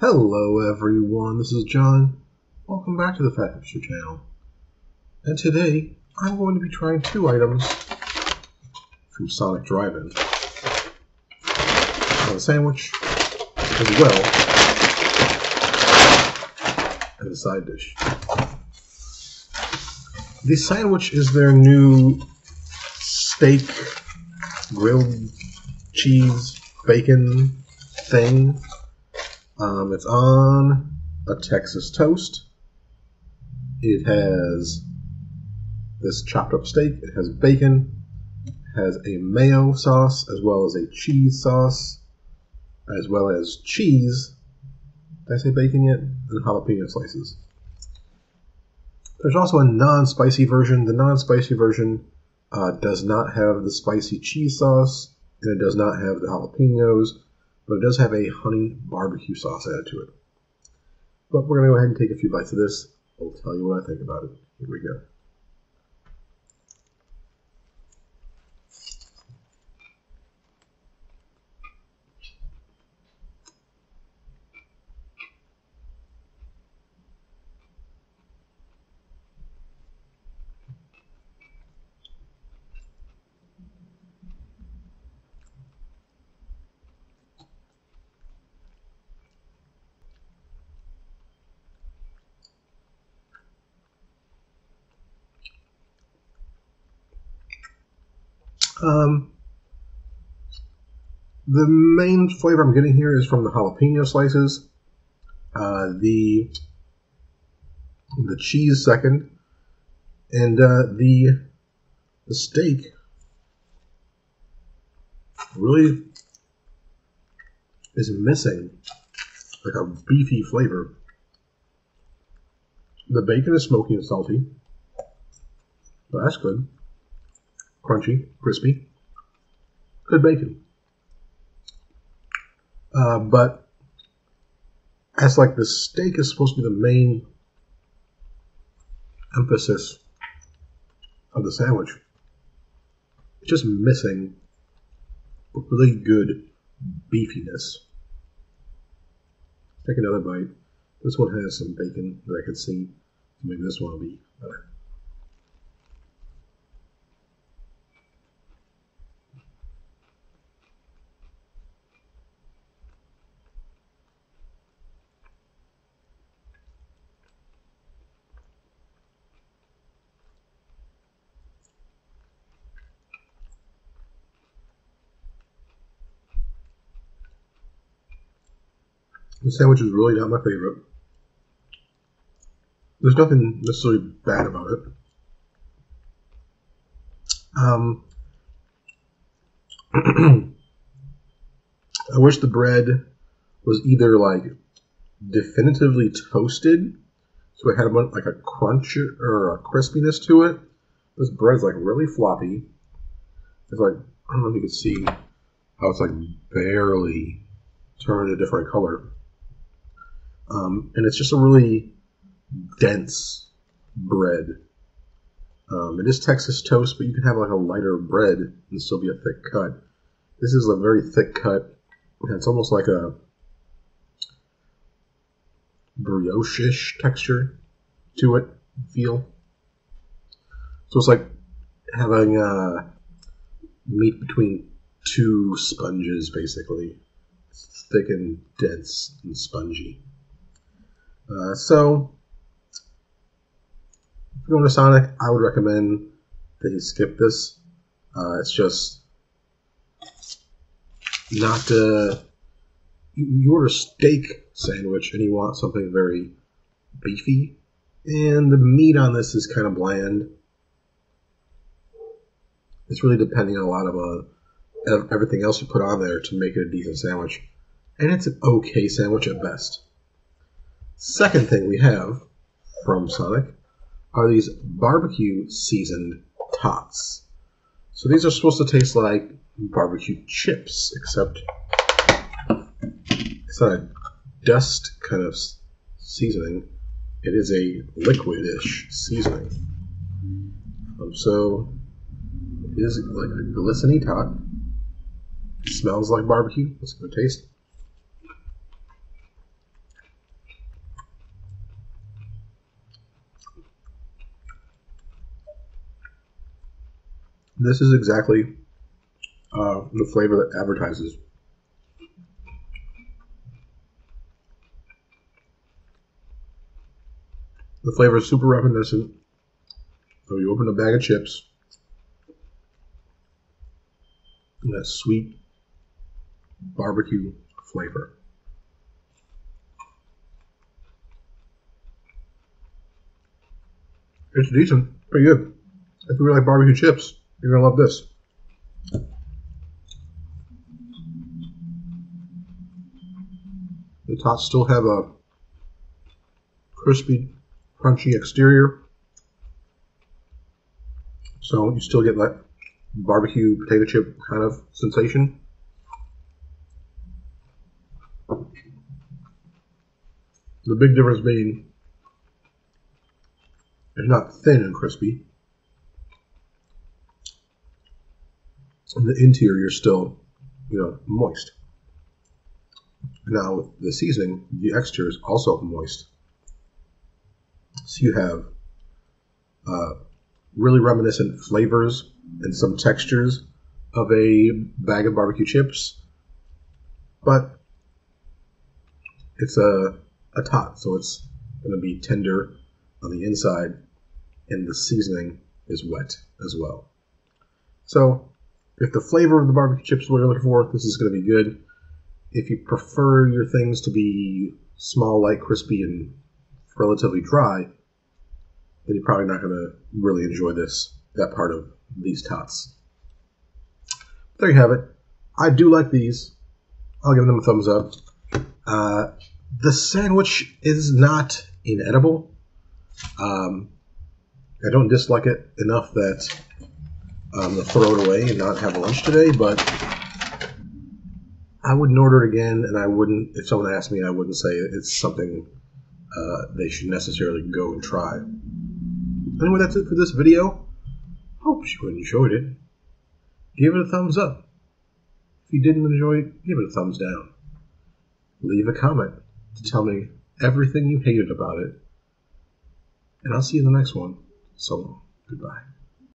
Hello everyone, this is John. Welcome back to the Fat Hipster channel. And today, I'm going to be trying two items from Sonic Drive-In. A sandwich, as well as a side dish. The sandwich is their new steak, grilled cheese, bacon thing um, it's on a Texas toast. It has this chopped up steak. It has bacon. It has a mayo sauce as well as a cheese sauce, as well as cheese. Did I say bacon yet? And jalapeno slices. There's also a non-spicy version. The non-spicy version uh, does not have the spicy cheese sauce, and it does not have the jalapenos but it does have a honey barbecue sauce added to it. But we're going to go ahead and take a few bites of this. I'll tell you what I think about it. Here we go. Um, the main flavor I'm getting here is from the jalapeno slices. Uh, the the cheese second, and uh, the the steak really is missing like a beefy flavor. The bacon is smoky and salty, but that's good crunchy, crispy, good bacon. Uh, but as like the steak is supposed to be the main emphasis of the sandwich, it's just missing really good beefiness. Take another bite. This one has some bacon that I can see. Maybe this one will be better. The sandwich is really not my favorite. There's nothing necessarily bad about it. Um, I wish the bread was either like definitively toasted, so it had a, like a crunch or a crispiness to it. This bread is like really floppy. It's like I don't know if you can see how it's like barely turned a different color. Um, and it's just a really dense bread. Um, it is Texas toast, but you can have like a lighter bread and still be a thick cut. This is a very thick cut. And it's almost like a brioche-ish texture to it, feel. So it's like having uh, meat between two sponges, basically. It's thick and dense and spongy. Uh, so, if you're going to Sonic, I would recommend that you skip this. Uh, it's just not uh, you, you order a steak sandwich and you want something very beefy, and the meat on this is kind of bland. It's really depending on a lot of uh, everything else you put on there to make it a decent sandwich, and it's an okay sandwich at best. Second thing we have from Sonic are these barbecue seasoned tots. So these are supposed to taste like barbecue chips, except it's not a dust kind of seasoning. It is a liquidish seasoning. Um, so it is like a glistening tot. It smells like barbecue. Let's give it a taste. This is exactly uh, the flavor that advertises. The flavor is super reminiscent. So you open a bag of chips, and that sweet barbecue flavor. It's decent, pretty good. If you really like barbecue chips, you're gonna love this. The tots still have a crispy, crunchy exterior. So you still get that barbecue potato chip kind of sensation. The big difference being it's not thin and crispy. And the interior is still, you know, moist. Now, the seasoning, the exterior is also moist. So you have uh, really reminiscent flavors and some textures of a bag of barbecue chips, but it's a, a tot, so it's going to be tender on the inside, and the seasoning is wet as well. So, if the flavor of the barbecue chips is what you're looking for, this is going to be good. If you prefer your things to be small, light, crispy, and relatively dry, then you're probably not going to really enjoy this that part of these tots. There you have it. I do like these. I'll give them a thumbs up. Uh, the sandwich is not inedible. Um, I don't dislike it enough that To throw it away and not have lunch today, but I wouldn't order it again, and I wouldn't, if someone asked me, I wouldn't say it's something uh, they should necessarily go and try. Anyway, that's it for this video. Hope you enjoyed it. Give it a thumbs up. If you didn't enjoy it, give it a thumbs down. Leave a comment to tell me everything you hated about it. And I'll see you in the next one. So long. Goodbye.